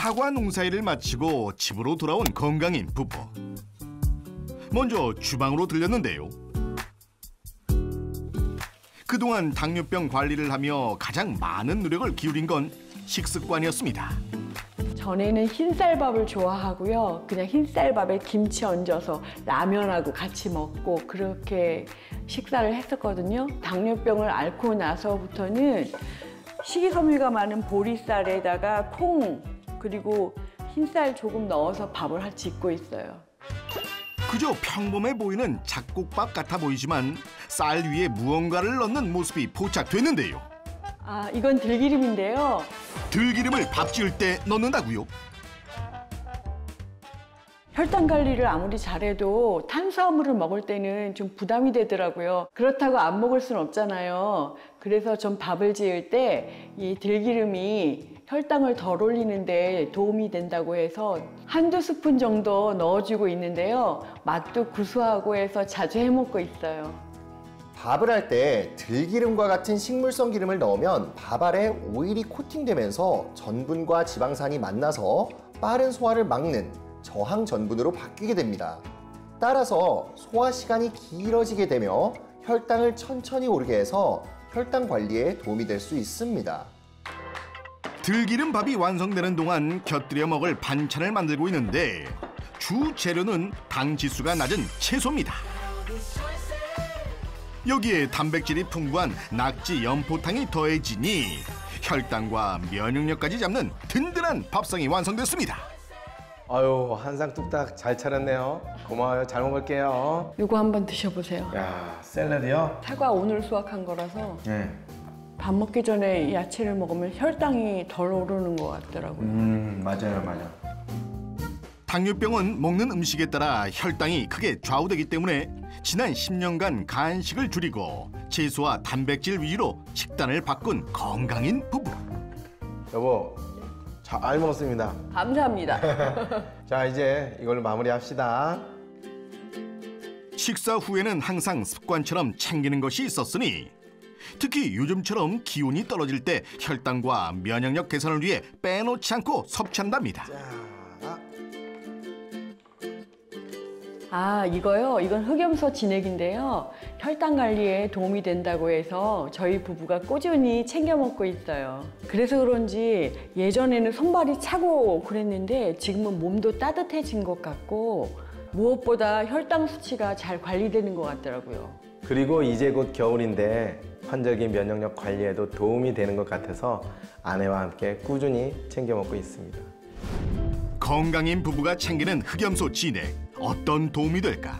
사과 농사일을 마치고 집으로 돌아온 건강인 부부. 먼저 주방으로 들렸는데요. 그동안 당뇨병 관리를 하며 가장 많은 노력을 기울인 건 식습관이었습니다. 전에는 흰쌀밥을 좋아하고요. 그냥 흰쌀밥에 김치 얹어서 라면하고 같이 먹고 그렇게 식사를 했었거든요. 당뇨병을 앓고 나서부터는 식이섬유가 많은 보리쌀에다가 콩 그리고 흰쌀 조금 넣어서 밥을 하- 짓고 있어요. 그저 평범해 보이는 잡곡밥 같아 보이지만 쌀 위에 무언가를 넣는 모습이 포착되는데요. 아, 이건 들기름인데요. 들기름을 밥 지을 때 넣는다고요? 혈당 관리를 아무리 잘해도 탄수화물을 먹을 때는 좀 부담이 되더라고요. 그렇다고 안 먹을 수는 없잖아요. 그래서 전 밥을 지을 때 이 들기름이 혈당을 덜 올리는데 도움이 된다고 해서 한두 스푼 정도 넣어주고 있는데요. 맛도 구수하고 해서 자주 해 먹고 있어요. 밥을 할 때 들기름과 같은 식물성 기름을 넣으면 밥알에 오일이 코팅되면서 전분과 지방산이 만나서 빠른 소화를 막는 저항 전분으로 바뀌게 됩니다. 따라서 소화 시간이 길어지게 되며 혈당을 천천히 오르게 해서 혈당 관리에 도움이 될 수 있습니다. 들기름 밥이 완성되는 동안 곁들여 먹을 반찬을 만들고 있는데 주 재료는 당 지수가 낮은 채소입니다. 여기에 단백질이 풍부한 낙지 연포탕이 더해지니 혈당과 면역력까지 잡는 든든한 밥상이 완성됐습니다. 아유 한상 뚝딱 잘 차렸네요. 고마워요. 잘 먹을게요. 이거 한번 드셔보세요. 야 샐러드요? 사과 오늘 수확한 거라서 네. 밥 먹기 전에 야채를 먹으면 혈당이 덜 오르는 것 같더라고요. 음 맞아요 맞아요. 당뇨병은 먹는 음식에 따라 혈당이 크게 좌우되기 때문에 지난 10년간 간식을 줄이고 채소와 단백질 위주로 식단을 바꾼 건강인 부부. 여보 잘 먹었습니다. 감사합니다. 자 이제 이걸로 마무리합시다. 식사 후에는 항상 습관처럼 챙기는 것이 있었으니 특히 요즘처럼 기온이 떨어질 때 혈당과 면역력 개선을 위해 빼놓지 않고 섭취한답니다. 자 아, 이거요? 이건 흑염소 진액인데요. 혈당 관리에 도움이 된다고 해서 저희 부부가 꾸준히 챙겨 먹고 있어요. 그래서 그런지 예전에는 손발이 차고 그랬는데 지금은 몸도 따뜻해진 것 같고 무엇보다 혈당 수치가 잘 관리되는 것 같더라고요. 그리고 이제 곧 겨울인데 환절기 면역력 관리에도 도움이 되는 것 같아서 아내와 함께 꾸준히 챙겨 먹고 있습니다. 건강인 부부가 챙기는 흑염소 진액 어떤 도움이 될까?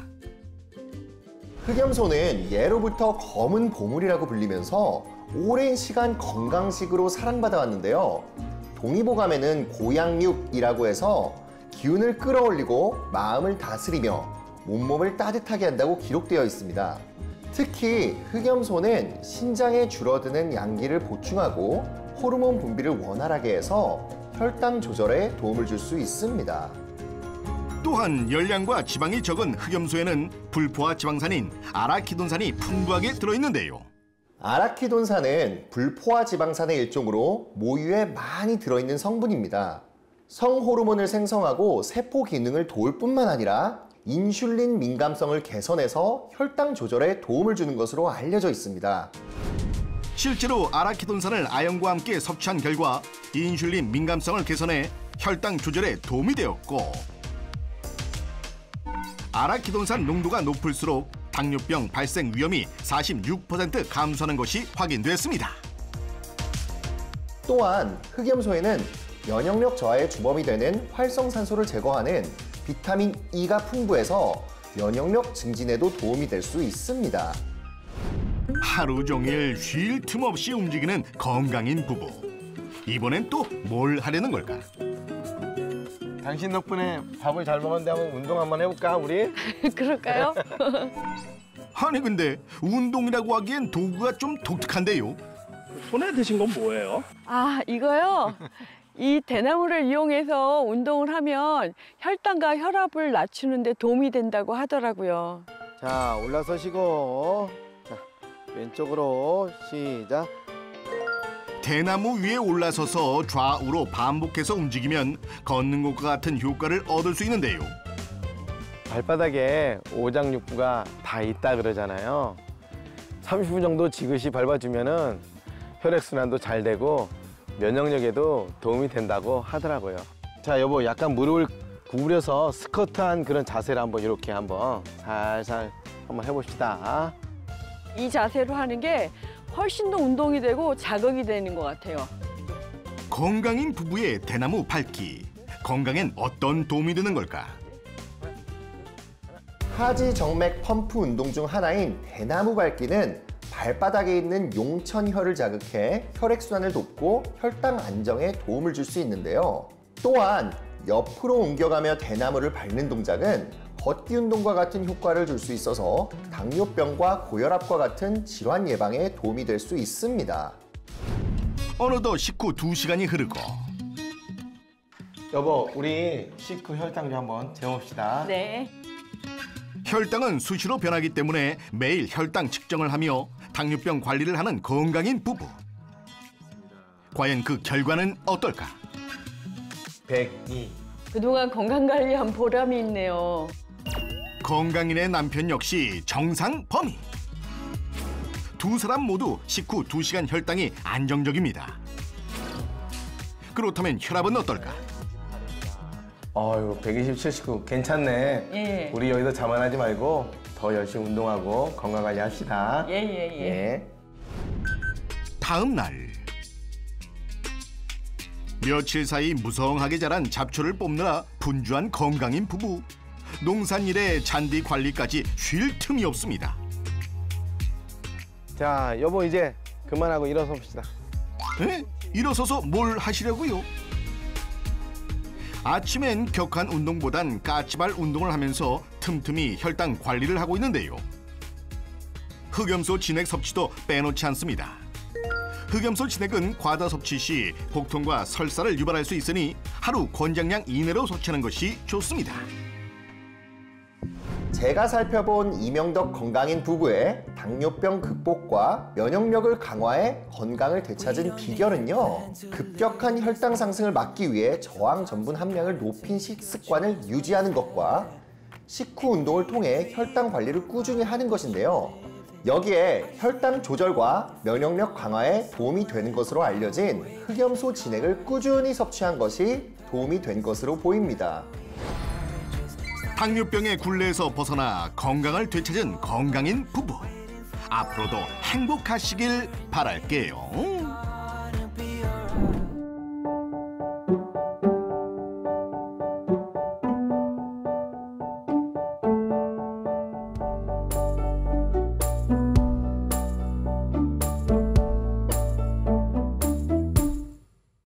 흑염소는 예로부터 검은 보물이라고 불리면서 오랜 시간 건강식으로 사랑받아 왔는데요. 동의보감에는 고양육이라고 해서 기운을 끌어올리고 마음을 다스리며 몸몸을 따뜻하게 한다고 기록되어 있습니다. 특히 흑염소는 신장에 줄어드는 양기를 보충하고 호르몬 분비를 원활하게 해서 혈당 조절에 도움을 줄 수 있습니다. 또한 열량과 지방이 적은 흑염소에는 불포화 지방산인 아라키돈산이 풍부하게 들어있는데요. 아라키돈산은 불포화 지방산의 일종으로 모유에 많이 들어있는 성분입니다. 성호르몬을 생성하고 세포 기능을 도울 뿐만 아니라 인슐린 민감성을 개선해서 혈당 조절에 도움을 주는 것으로 알려져 있습니다. 실제로 아라키돈산을 아연과 함께 섭취한 결과 인슐린 민감성을 개선해 혈당 조절에 도움이 되었고 아라키돈산 농도가 높을수록 당뇨병 발생 위험이 46% 감소하는 것이 확인됐습니다. 또한 흑염소에는 면역력 저하의 주범이 되는 활성산소를 제거하는 비타민 E가 풍부해서 면역력 증진에도 도움이 될 수 있습니다. 하루 종일 쉴 틈 없이 움직이는 건강인 부부. 이번엔 또 뭘 하려는 걸까? 당신 덕분에 밥을 잘 먹었는데 한번 운동 한번 해볼까 우리? 그럴까요? 아니 근데 운동이라고 하기엔 도구가 좀 독특한데요. 손에 드신 건 뭐예요? 아, 이거요? 이 대나무를 이용해서 운동을 하면 혈당과 혈압을 낮추는 데 도움이 된다고 하더라고요. 자 올라서시고 자 왼쪽으로 시작. 대나무 위에 올라서서 좌우로 반복해서 움직이면 걷는 것과 같은 효과를 얻을 수 있는데요. 발바닥에 오장육부가 다 있다 그러잖아요. 30분 정도 지그시 밟아주면 은 혈액순환도 잘 되고 면역력에도 도움이 된다고 하더라고요. 자, 여보, 약간 무릎을 구부려서 스쿼트한 그런 자세를 한번 이렇게 한번 살살 한번 해봅시다. 이 자세로 하는 게 훨씬 더 운동이 되고 자극이 되는 것 같아요. 건강인 부부의 대나무 밟기. 건강엔 어떤 도움이 되는 걸까? 하지 정맥 펌프 운동 중 하나인 대나무 밟기는 발바닥에 있는 용천혈을 자극해 혈액순환을 돕고 혈당 안정에 도움을 줄 수 있는데요. 또한 옆으로 옮겨가며 대나무를 밟는 동작은 걷기 운동과 같은 효과를 줄 수 있어서 당뇨병과 고혈압과 같은 질환 예방에 도움이 될 수 있습니다. 어느덧 식후 두시간이 흐르고 여보, 우리 식후 혈당 좀 한번 재봅시다. 네. 혈당은 수시로 변하기 때문에 매일 혈당 측정을 하며 당뇨병 관리를 하는 건강인 부부. 과연 그 결과는 어떨까? 102. 그동안 건강 관리한 보람이 있네요. 건강인의 남편 역시 정상 범위. 두 사람 모두 식후 두시간 혈당이 안정적입니다. 그렇다면 혈압은 어떨까? 어유 120, 79 괜찮네. 예. 우리 여기서 자만하지 말고 더 열심히 운동하고 건강 관리합시다. 예, 예, 예. 예. 다음 날 며칠 사이 무성하게 자란 잡초를 뽑느라 분주한 건강인 부부 농산일에 잔디 관리까지 쉴 틈이 없습니다. 자, 여보 이제 그만하고 일어서 봅시다. 에? 일어서서 뭘 하시려고요? 아침엔 격한 운동보단 까치발 운동을 하면서 틈틈이 혈당 관리를 하고 있는데요. 흑염소 진액 섭취도 빼놓지 않습니다. 흑염소 진액은 과다 섭취 시 복통과 설사를 유발할 수 있으니 하루 권장량 이내로 섭취하는 것이 좋습니다. 제가 살펴본 이명덕 건강인 부부의 당뇨병 극복과 면역력을 강화해 건강을 되찾은 비결은요. 급격한 혈당 상승을 막기 위해 저항 전분 함량을 높인 식습관을 유지하는 것과 식후 운동을 통해 혈당 관리를 꾸준히 하는 것인데요. 여기에 혈당 조절과 면역력 강화에 도움이 되는 것으로 알려진 흑염소 진액을 꾸준히 섭취한 것이 도움이 된 것으로 보입니다. 당뇨병의 굴레에서 벗어나 건강을 되찾은 건강인 부부. 앞으로도 행복하시길 바랄게요.